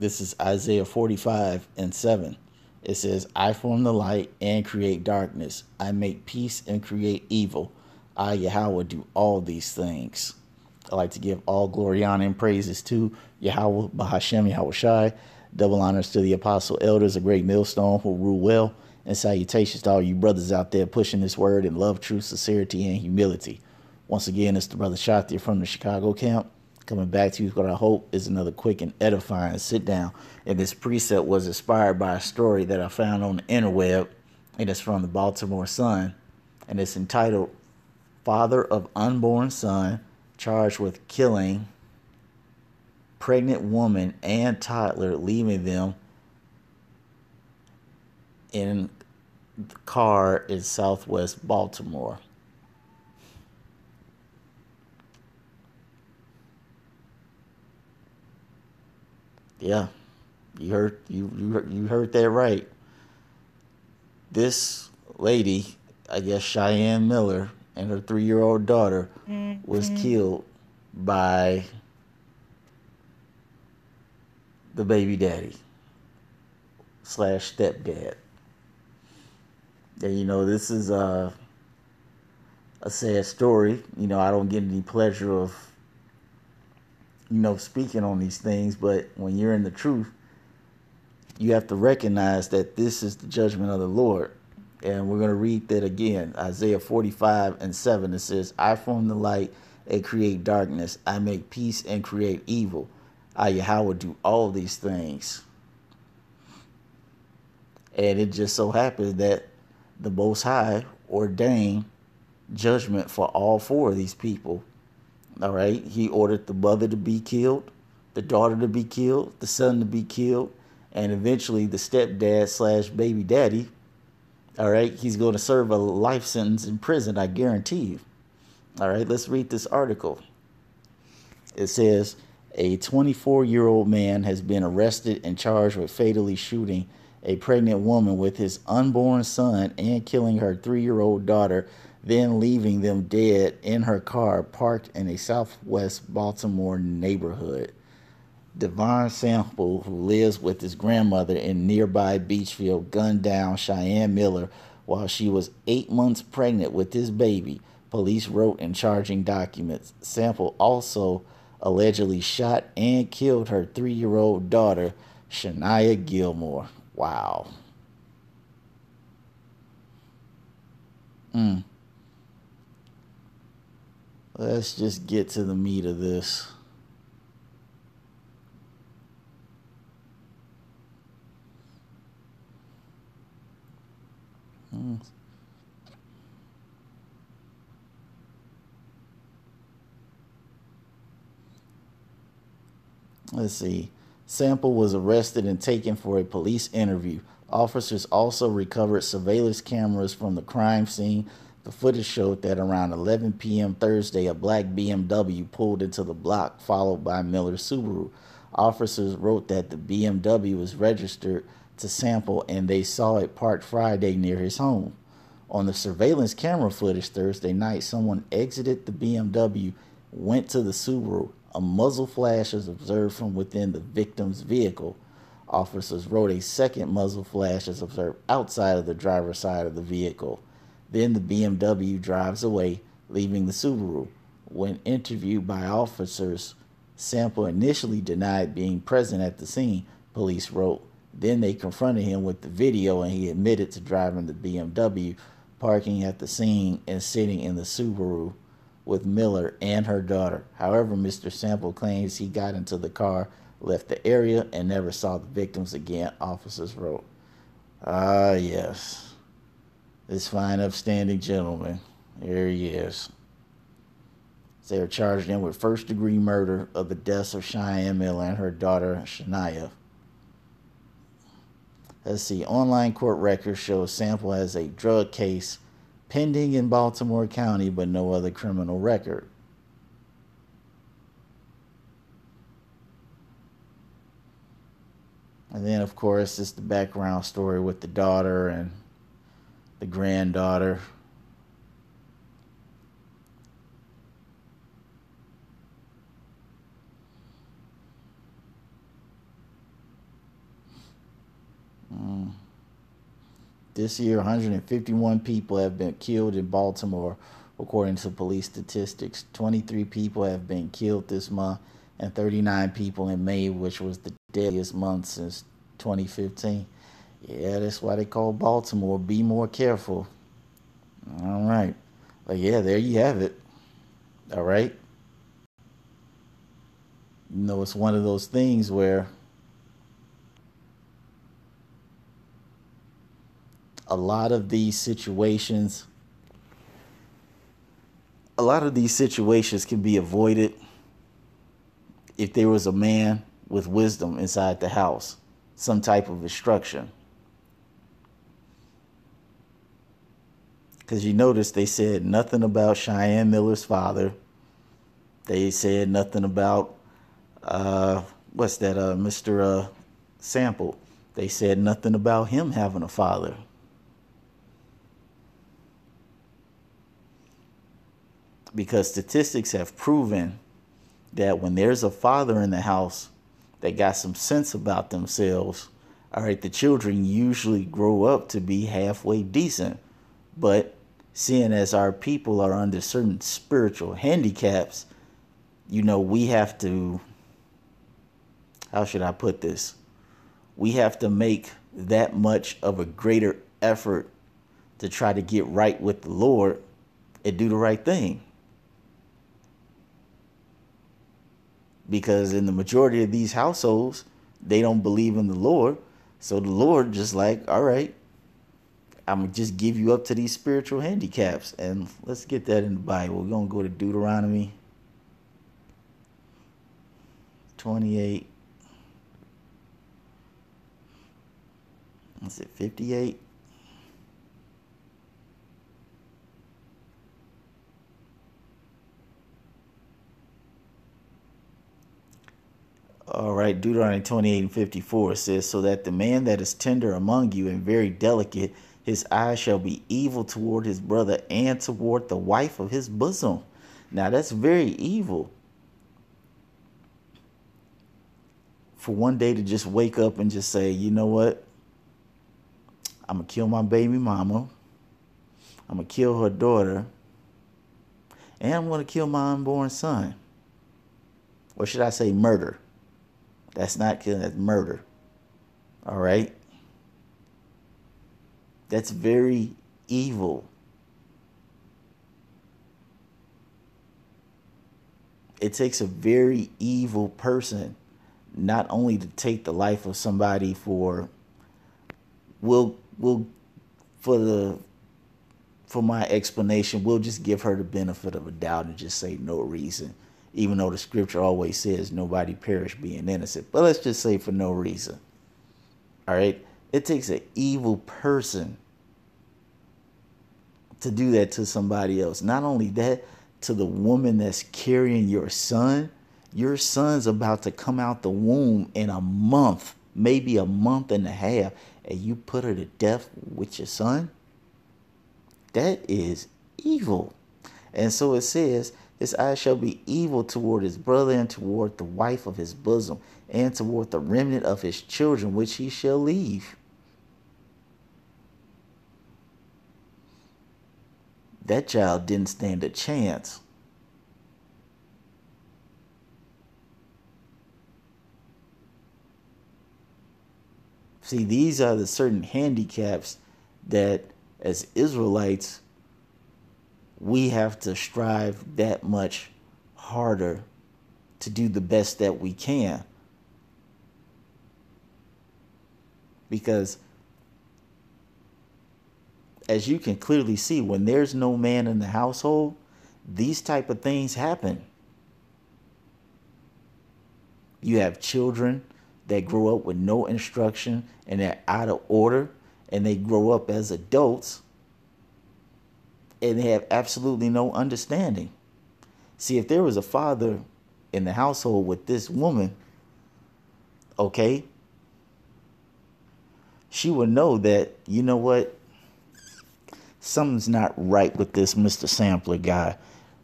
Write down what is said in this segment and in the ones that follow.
This is Isaiah 45 and 7. It says, I form the light and create darkness. I make peace and create evil. I, Yahweh, do all these things. I like to give all glory, honor, and praises to Yahweh, Bahashem, Yahweh Shai. Double honors to the apostle elders, a Great Millstone who rule well. And salutations to all you brothers out there pushing this word in love, truth, sincerity, and humility. Once again, it's the brother Shatir from the Chicago camp coming back to you. What I hope is another quick and edifying sit down. And this precept was inspired by a story that I found on the interweb, and it's from the Baltimore Sun, and it's entitled "Father of Unborn Son Charged with Killing Pregnant Woman and Toddler, Leaving Them in the car in Southwest Baltimore." Yeah, you heard you you you heard that right. This lady, I guess Cheyenne Miller, and her three-year-old daughter mm-hmm. was killed by the baby daddy slash stepdad. And you know, this is a a sad story. You know, I don't get any pleasure of you know, speaking on these things, but when you're in the truth, you have to recognize that this is the judgment of the Lord. And we're going to read that again Isaiah 45 and 7. It says, I form the light and create darkness, I make peace and create evil. I, Yahweh, do all these things. And it just so happens that the Most High ordained judgment for all four of these people all right. He ordered the mother to be killed, the daughter to be killed, the son to be killed, and eventually the stepdad slash baby daddy. All right. He's going to serve a life sentence in prison, I guarantee you. All right. Let's read this article. It says a 24 year old man has been arrested and charged with fatally shooting a pregnant woman with his unborn son and killing her three year old daughter then leaving them dead in her car parked in a southwest Baltimore neighborhood. Devon Sample, who lives with his grandmother in nearby Beechfield, gunned down Cheyenne Miller while she was eight months pregnant with his baby, police wrote in charging documents. Sample also allegedly shot and killed her three year old daughter, Shania Gilmore. Wow. Mm. Let's just get to the meat of this. Hmm. Let's see. Sample was arrested and taken for a police interview. Officers also recovered surveillance cameras from the crime scene the footage showed that around 11 p.m. Thursday, a black BMW pulled into the block, followed by Miller's Subaru. Officers wrote that the BMW was registered to Sample and they saw it parked Friday near his home. On the surveillance camera footage Thursday night, someone exited the BMW, went to the Subaru. A muzzle flash is observed from within the victim's vehicle. Officers wrote a second muzzle flash is observed outside of the driver's side of the vehicle. Then the BMW drives away, leaving the Subaru. When interviewed by officers, Sample initially denied being present at the scene, police wrote. Then they confronted him with the video and he admitted to driving the BMW, parking at the scene, and sitting in the Subaru with Miller and her daughter. However, Mr. Sample claims he got into the car, left the area, and never saw the victims again, officers wrote. Ah, yes this fine, upstanding gentleman. Here he is. They are charged him with first degree murder of the deaths of Cheyenne Miller and her daughter, Shania. Let's see. Online court records show Sample has a drug case pending in Baltimore County, but no other criminal record. And then, of course, it's the background story with the daughter and the granddaughter. This year, 151 people have been killed in Baltimore, according to police statistics. 23 people have been killed this month, and 39 people in May, which was the deadliest month since 2015. Yeah, that's why they call Baltimore. Be more careful. All right. But yeah, there you have it. All right. You know, it's one of those things where a lot of these situations a lot of these situations can be avoided if there was a man with wisdom inside the house, some type of instruction. Because you notice they said nothing about Cheyenne Miller's father. They said nothing about, uh, what's that, uh, Mr. Uh, Sample. They said nothing about him having a father. Because statistics have proven that when there's a father in the house that got some sense about themselves, all right, the children usually grow up to be halfway decent. But seeing as our people are under certain spiritual handicaps, you know, we have to, how should I put this? We have to make that much of a greater effort to try to get right with the Lord and do the right thing. Because in the majority of these households, they don't believe in the Lord. So the Lord just like, all right, I'm gonna just give you up to these spiritual handicaps. And let's get that in the Bible. We're gonna go to Deuteronomy 28. Is it 58? All right, Deuteronomy 28 and 54 says, So that the man that is tender among you and very delicate, his eyes shall be evil toward his brother and toward the wife of his bosom. Now that's very evil. For one day to just wake up and just say, you know what? I'm going to kill my baby mama. I'm going to kill her daughter. And I'm going to kill my unborn son. Or should I say murder? That's not killing, that's murder. All right? That's very evil. It takes a very evil person not only to take the life of somebody for will will for the for my explanation, we'll just give her the benefit of a doubt and just say no reason even though the scripture always says nobody perish being innocent. But let's just say for no reason. All right? It takes an evil person to do that to somebody else. Not only that, to the woman that's carrying your son. Your son's about to come out the womb in a month, maybe a month and a half, and you put her to death with your son? That is evil. And so it says his eyes shall be evil toward his brother and toward the wife of his bosom and toward the remnant of his children which he shall leave. That child didn't stand a chance. See, these are the certain handicaps that as Israelites we have to strive that much harder to do the best that we can. Because as you can clearly see, when there's no man in the household, these type of things happen. You have children that grow up with no instruction and they're out of order and they grow up as adults and they have absolutely no understanding. See, if there was a father in the household with this woman, okay, she would know that, you know what, something's not right with this Mr. Sampler guy.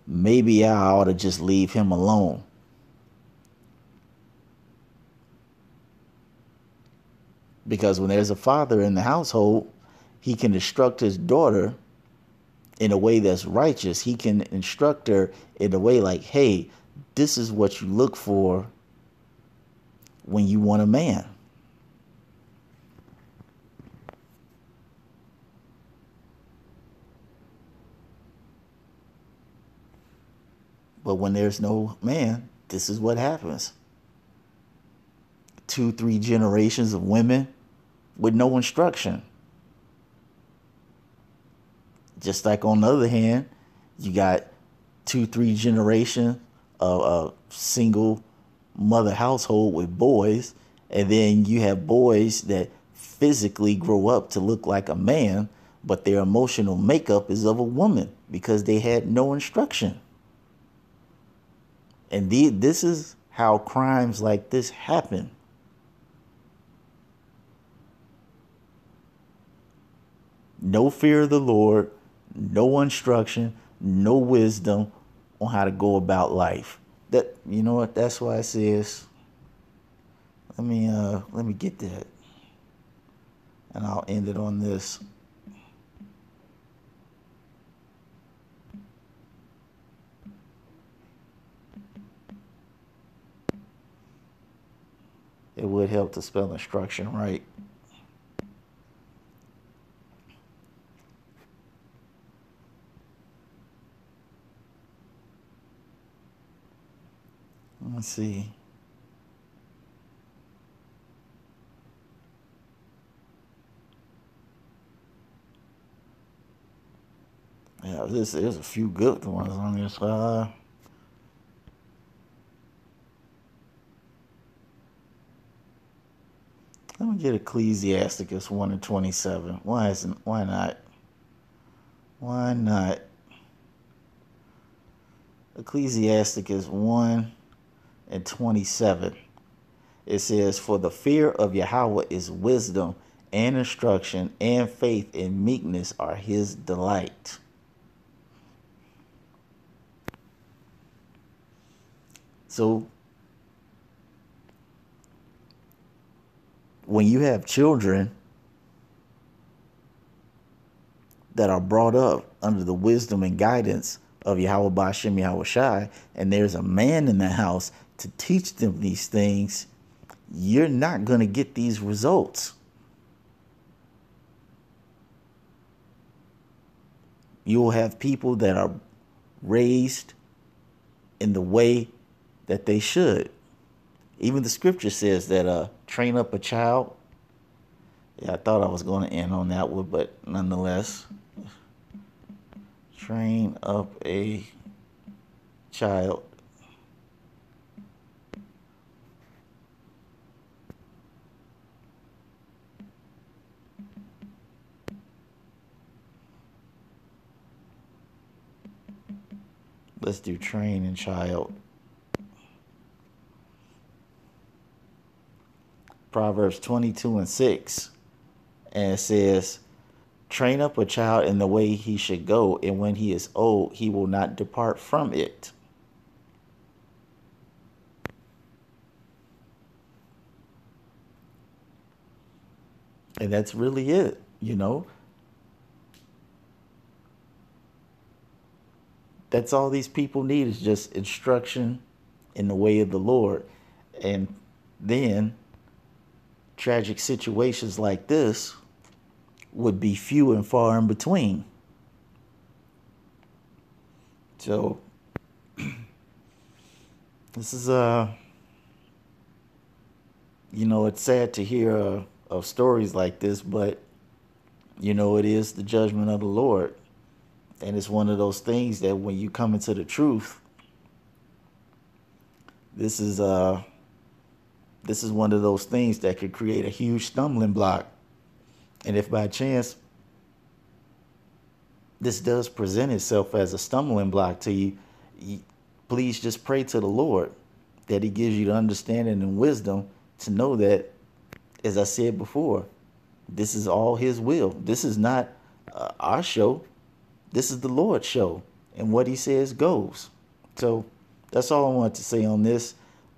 Maybe I ought to just leave him alone. Because when there's a father in the household, he can instruct his daughter in a way that's righteous. He can instruct her in a way like, hey, this is what you look for when you want a man. But when there's no man, this is what happens. Two, three generations of women with no instruction. Just like on the other hand, you got two, three generations of a single mother household with boys, and then you have boys that physically grow up to look like a man, but their emotional makeup is of a woman because they had no instruction. And the, this is how crimes like this happen. No fear of the Lord, no instruction, no wisdom on how to go about life. That you know what? That's why it says. Let me uh let me get that, and I'll end it on this. it would help to spell instruction right. See. Yeah, this there's a few good ones on this. Uh, Let me get Ecclesiasticus 1 and 27. Why isn't why not? Why not? Ecclesiasticus 1 and 27. It says, For the fear of Yahweh is wisdom and instruction, and faith and meekness are his delight. So when you have children that are brought up under the wisdom and guidance of Yahweh Bashem Yahweh Shai, and there's a man in the house to teach them these things, you're not going to get these results. You will have people that are raised in the way that they should. Even the scripture says that uh, train up a child. Yeah, I thought I was going to end on that one, but nonetheless, train up a child. Let's do train and child. Proverbs 22 and 6. And it says, Train up a child in the way he should go, and when he is old, he will not depart from it. And that's really it, you know. That's all these people need is just instruction in the way of the Lord. And then tragic situations like this would be few and far in between. So this is uh you know it's sad to hear uh, of stories like this but you know it is the judgment of the Lord and it's one of those things that when you come into the truth this is uh this is one of those things that could create a huge stumbling block. And if by chance this does present itself as a stumbling block to you, please just pray to the Lord that He gives you the understanding and wisdom to know that, as I said before, this is all His will. This is not uh, our show. This is the Lord's show. And what He says goes. So that's all I wanted to say on this.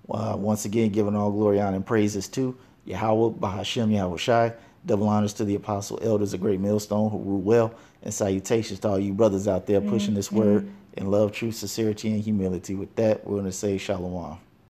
Uh, once again, giving all glory, honor, and praises to Yahweh, Bahashem, Yahweh Shai. Double honors to the apostle elders of Great Millstone who rule well, and salutations to all you brothers out there pushing this word in love, truth, sincerity, and humility. With that, we're going to say shalom.